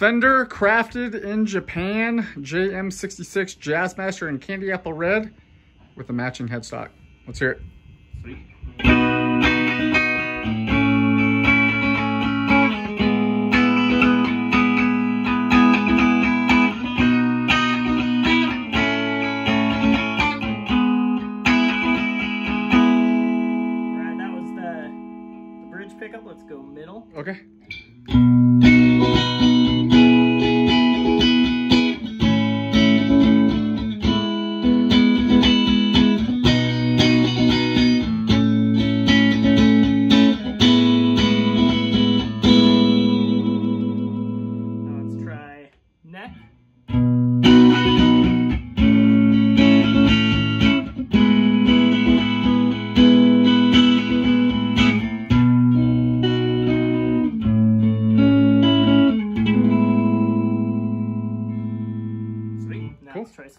Fender crafted in Japan JM66 Jazzmaster in candy apple red with a matching headstock. Let's hear it. Sweet. Alright, that was the, the bridge pickup. Let's go middle. Okay.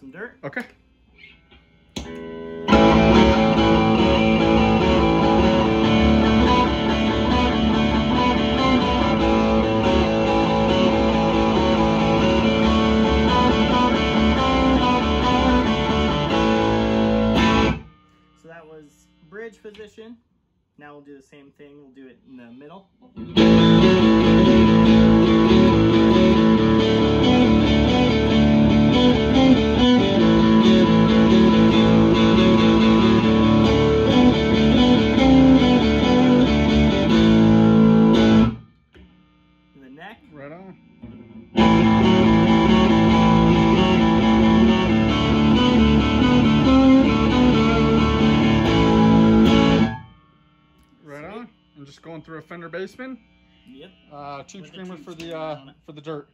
Now Cool. let's try some dirt. Okay. So that was bridge position. Now we'll do the same thing. We'll do it in the middle. I'm just going through a fender Bassman. Yep. Uh, tube screamer for the uh, for the dirt.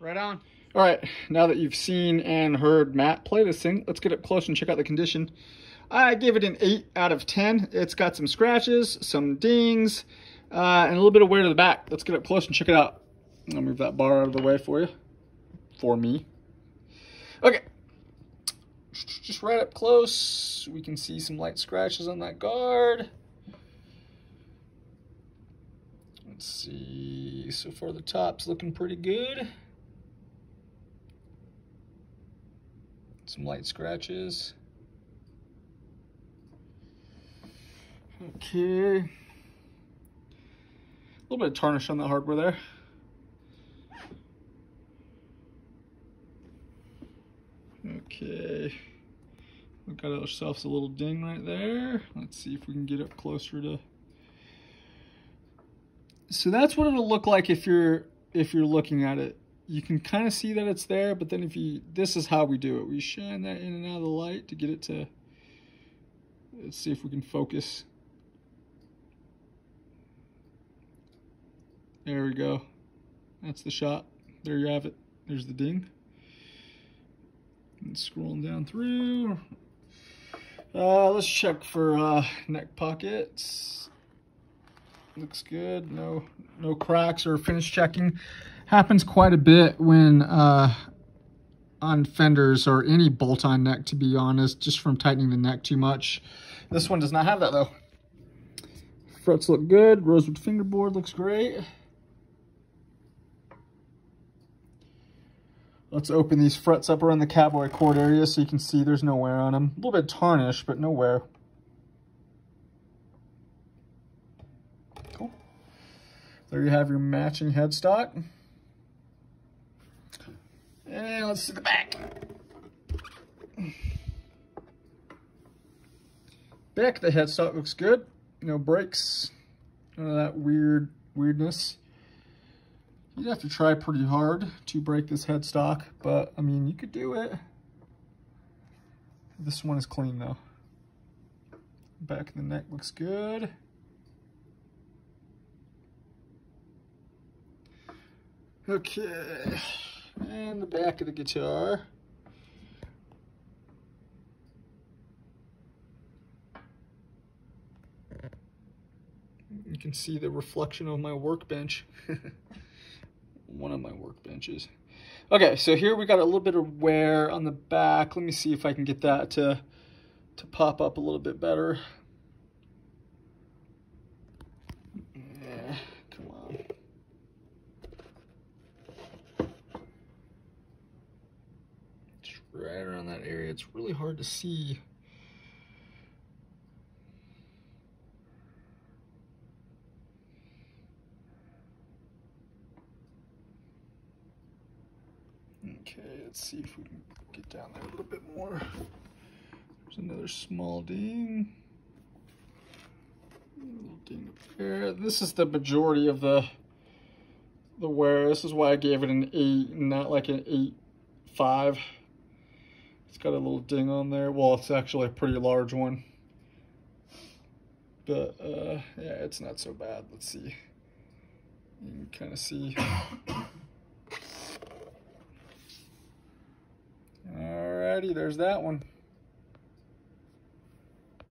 Right on. All right, now that you've seen and heard Matt play this thing, let's get up close and check out the condition. I gave it an 8 out of 10. It's got some scratches, some dings, uh, and a little bit of wear to the back. Let's get up close and check it out. I'll move that bar out of the way for you. For me. Okay. Just right up close, we can see some light scratches on that guard. Let's see. So far, the top's looking pretty good. Some light scratches. Okay. A little bit of tarnish on the hardware there. Okay. We got ourselves a little ding right there. Let's see if we can get up closer to so that's what it'll look like if you're if you're looking at it. You can kind of see that it's there but then if you this is how we do it. We shine that in and out of the light to get it to let's see if we can focus. There we go. That's the shot. There you have it. There's the ding. And scrolling down through. Uh, let's check for uh, neck pockets looks good. No no cracks or finish checking. Happens quite a bit when uh on fenders or any bolt-on neck to be honest just from tightening the neck too much. This one does not have that though. Frets look good. Rosewood fingerboard looks great. Let's open these frets up around the cowboy chord area so you can see there's no wear on them a little bit tarnish but no wear There you have your matching headstock. And let's see the back. Back the headstock looks good. No breaks. None of that weird weirdness. You'd have to try pretty hard to break this headstock, but I mean, you could do it. This one is clean though. Back of the neck looks good. Okay, and the back of the guitar. You can see the reflection of my workbench. One of my workbenches. Okay, so here we got a little bit of wear on the back. Let me see if I can get that to, to pop up a little bit better. Yeah, come on. right around that area. It's really hard to see. Okay, let's see if we can get down there a little bit more. There's another small ding. Little ding up there. This is the majority of the the wear. This is why I gave it an eight, not like an eight five. It's got a little ding on there. Well, it's actually a pretty large one. But uh, yeah, it's not so bad. Let's see. You can kind of see. Alrighty, there's that one.